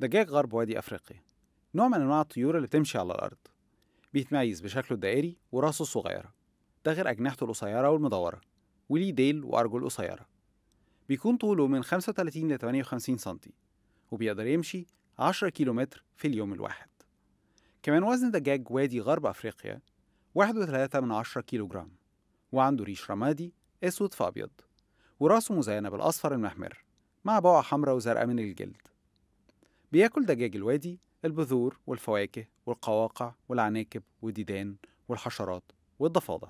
دجاج غرب وادي أفريقيا. نوع من أنواع الطيور اللي بتمشي على الأرض. بيتميز بشكله الدائري ورأسه الصغيرة. ده غير أجنحته القصيرة والمدورة. وليه ديل وأرجل قصيرة. بيكون طوله من 35 ل 58 سنتي وبيقدر يمشي 10 كيلومتر في اليوم الواحد. كمان وزن دجاج وادي غرب أفريقيا واحد وثلاثة من عشرة كيلو جرام وعنده ريش رمادي أسود في أبيض. ورأسه مزينة بالأصفر المحمر مع بقعة حمراء وزرقاء من الجلد. بياكل دجاج الوادي البذور والفواكه والقواقع والعناكب والديدان والحشرات والضفادع.